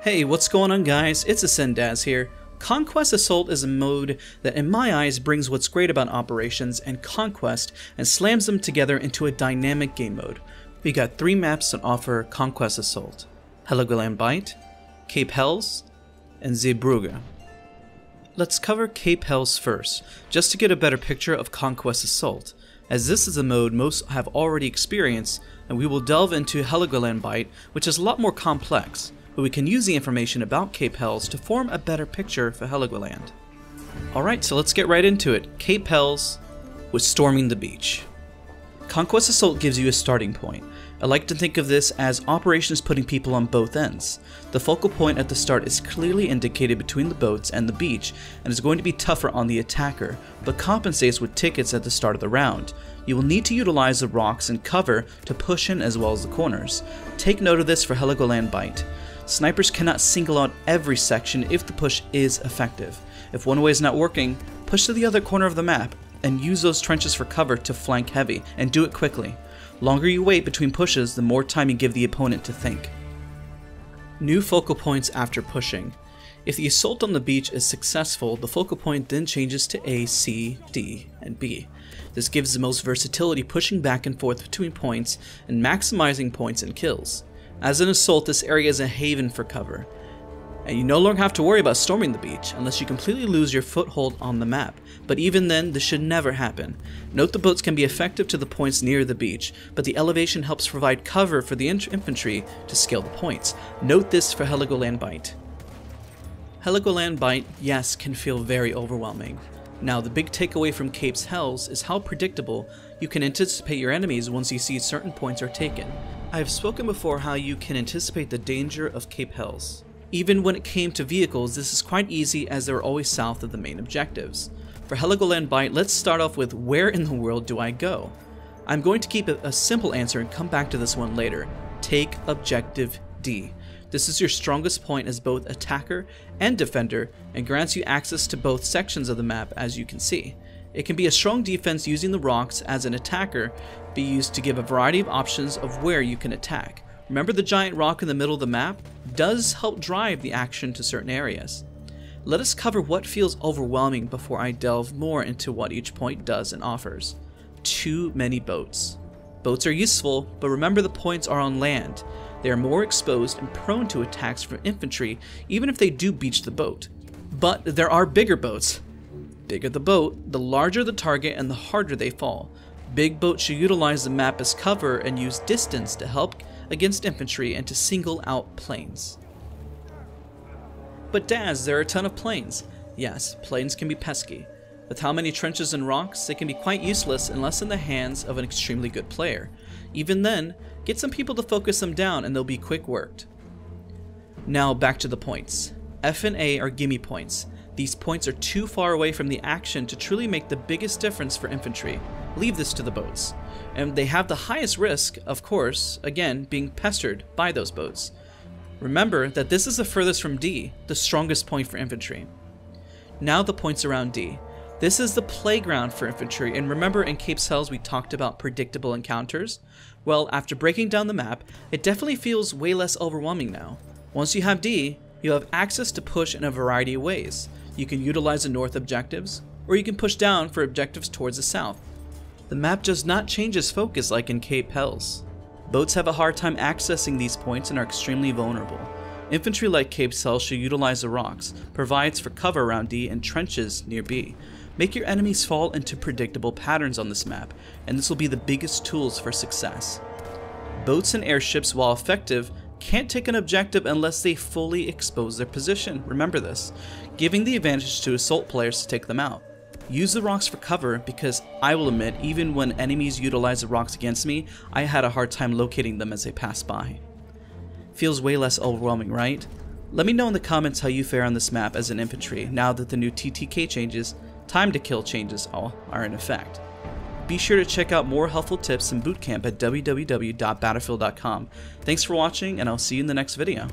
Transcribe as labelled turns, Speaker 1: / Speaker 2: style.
Speaker 1: Hey, what's going on guys? It's Ascend Daz here. Conquest Assault is a mode that in my eyes brings what's great about Operations and Conquest and slams them together into a dynamic game mode. We got three maps that offer Conquest Assault. Heligoland Bight, Cape Helles, and Zeebrugge. Let's cover Cape Helles first, just to get a better picture of Conquest Assault, as this is a mode most have already experienced, and we will delve into Heligoland Bight, which is a lot more complex, but we can use the information about Cape Helles to form a better picture for Heligoland. Alright, so let's get right into it. Cape Helles was storming the beach. Conquest Assault gives you a starting point. I like to think of this as operations putting people on both ends. The focal point at the start is clearly indicated between the boats and the beach and is going to be tougher on the attacker, but compensates with tickets at the start of the round. You will need to utilize the rocks and cover to push in as well as the corners. Take note of this for Heligoland Bight. Snipers cannot single out every section if the push is effective. If one way is not working, push to the other corner of the map and use those trenches for cover to flank heavy, and do it quickly. Longer you wait between pushes, the more time you give the opponent to think. New focal points after pushing. If the assault on the beach is successful, the focal point then changes to A, C, D, and B. This gives the most versatility pushing back and forth between points and maximizing points and kills. As an assault, this area is a haven for cover, and you no longer have to worry about storming the beach unless you completely lose your foothold on the map, but even then this should never happen. Note the boats can be effective to the points near the beach, but the elevation helps provide cover for the infantry to scale the points. Note this for Heligoland Bight. Heligoland Bight, yes, can feel very overwhelming. Now the big takeaway from Cape's Helles is how predictable you can anticipate your enemies once you see certain points are taken. I have spoken before how you can anticipate the danger of Cape Helles. Even when it came to vehicles, this is quite easy as they're always south of the main objectives. For Heligoland Bight, let's start off with where in the world do I go? I'm going to keep a simple answer and come back to this one later. Take Objective D. This is your strongest point as both attacker and defender and grants you access to both sections of the map as you can see. It can be a strong defense using the rocks as an attacker, be used to give a variety of options of where you can attack. Remember the giant rock in the middle of the map? Does help drive the action to certain areas. Let us cover what feels overwhelming before I delve more into what each point does and offers. Too many boats. Boats are useful, but remember the points are on land. They are more exposed and prone to attacks from infantry even if they do beach the boat. But there are bigger boats. Bigger the boat, the larger the target and the harder they fall. Big boats should utilize the map as cover and use distance to help against infantry and to single out planes. But Daz, there are a ton of planes. Yes, planes can be pesky. With how many trenches and rocks, they can be quite useless unless in the hands of an extremely good player. Even then, get some people to focus them down and they'll be quick worked. Now back to the points. F and A are gimme points. These points are too far away from the action to truly make the biggest difference for infantry. Leave this to the boats. And they have the highest risk, of course, again, being pestered by those boats. Remember that this is the furthest from D, the strongest point for infantry. Now the points around D. This is the playground for infantry, and remember in Cape Helles we talked about predictable encounters? Well, after breaking down the map, it definitely feels way less overwhelming now. Once you have D, you have access to push in a variety of ways. You can utilize the north objectives, or you can push down for objectives towards the south. The map does not change its focus like in Cape Helles. Boats have a hard time accessing these points and are extremely vulnerable. Infantry like Cape Helles should utilize the rocks, provides for cover around D and trenches near B. Make your enemies fall into predictable patterns on this map, and this will be the biggest tools for success. Boats and airships, while effective, can't take an objective unless they fully expose their position. Remember this, giving the advantage to assault players to take them out. Use the rocks for cover because I will admit, even when enemies utilize the rocks against me, I had a hard time locating them as they passed by. Feels way less overwhelming, right? Let me know in the comments how you fare on this map as an infantry now that the new TTK changes, time to kill changes all are in effect. Be sure to check out more helpful tips in bootcamp at www.battlefield.com. Thanks for watching and I'll see you in the next video.